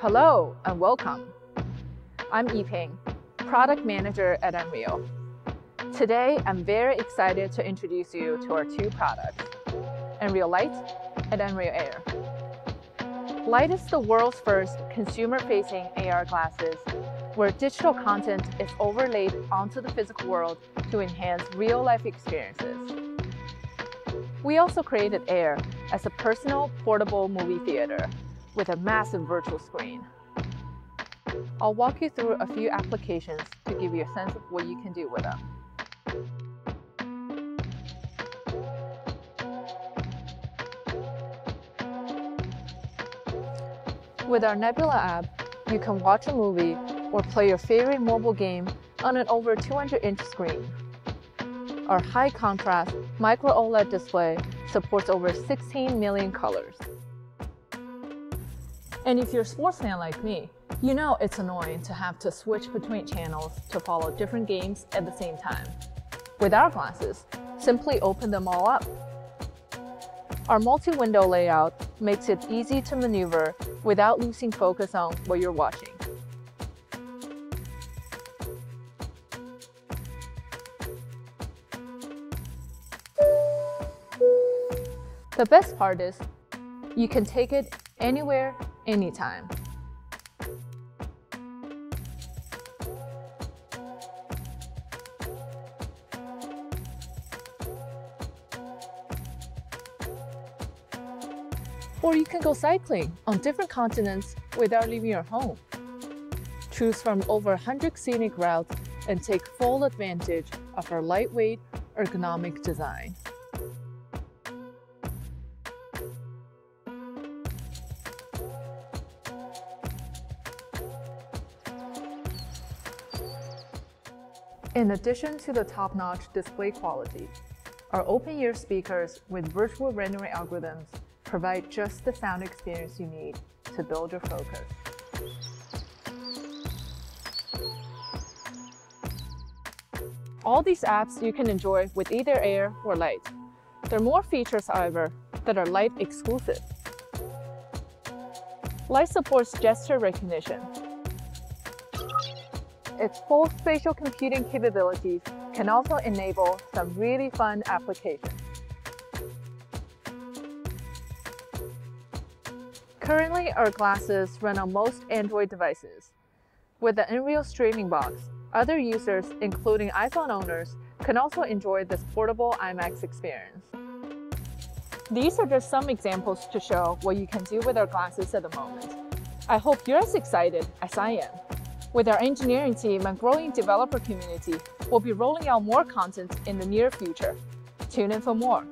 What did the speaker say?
Hello and welcome. I'm Yiping, Product Manager at Nreal. Today, I'm very excited to introduce you to our two products, Nreal Light and Nreal Air. Light is the world's first consumer-facing AR glasses where digital content is overlaid onto the physical world to enhance real-life experiences. We also created Air as a personal portable movie theater with a massive virtual screen. I'll walk you through a few applications to give you a sense of what you can do with them. With our Nebula app, you can watch a movie or play your favorite mobile game on an over 200-inch screen. Our high-contrast micro OLED display supports over 16 million colors. And if you're a sports fan like me, you know it's annoying to have to switch between channels to follow different games at the same time. With our glasses, simply open them all up. Our multi-window layout makes it easy to maneuver without losing focus on what you're watching. The best part is, you can take it anywhere, anytime. Or you can go cycling on different continents without leaving your home. Choose from over 100 scenic routes and take full advantage of our lightweight, ergonomic design. In addition to the top-notch display quality, our open-ear speakers with virtual rendering algorithms provide just the sound experience you need to build your focus. All these apps you can enjoy with either Air or Light. There are more features, however, that are Light exclusive. Light supports gesture recognition, its full spatial computing capabilities can also enable some really fun applications. Currently, our glasses run on most Android devices. With the Nreal Streaming Box, other users, including iPhone owners, can also enjoy this portable IMAX experience. These are just some examples to show what you can do with our glasses at the moment. I hope you're as excited as I am. With our engineering team and growing developer community, we'll be rolling out more content in the near future. Tune in for more.